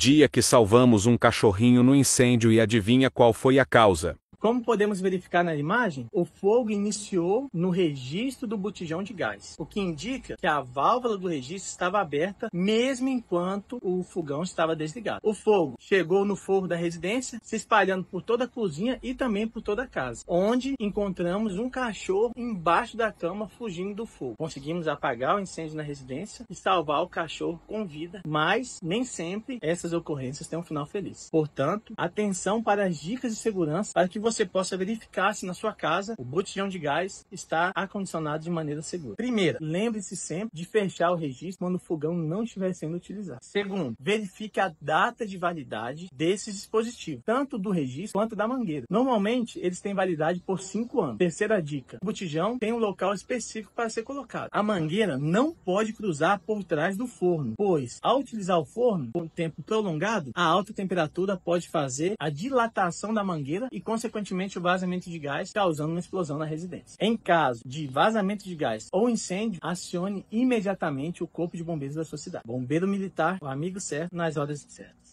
Dia que salvamos um cachorrinho no incêndio e adivinha qual foi a causa? Como podemos verificar na imagem, o fogo iniciou no registro do botijão de gás, o que indica que a válvula do registro estava aberta mesmo enquanto o fogão estava desligado. O fogo chegou no forro da residência, se espalhando por toda a cozinha e também por toda a casa, onde encontramos um cachorro embaixo da cama fugindo do fogo. Conseguimos apagar o incêndio na residência e salvar o cachorro com vida, mas nem sempre essas ocorrências têm um final feliz. Portanto, atenção para as dicas de segurança para que você você possa verificar se na sua casa o botijão de gás está acondicionado de maneira segura. Primeira, lembre-se sempre de fechar o registro quando o fogão não estiver sendo utilizado. Segundo, verifique a data de validade desses dispositivos, tanto do registro quanto da mangueira. Normalmente, eles têm validade por 5 anos. Terceira dica, o botijão tem um local específico para ser colocado. A mangueira não pode cruzar por trás do forno, pois ao utilizar o forno por um tempo prolongado, a alta temperatura pode fazer a dilatação da mangueira e, consequentemente, consequentemente o vazamento de gás, causando uma explosão na residência. Em caso de vazamento de gás ou incêndio, acione imediatamente o corpo de bombeiros da sua cidade. Bombeiro militar, o amigo certo nas horas certas.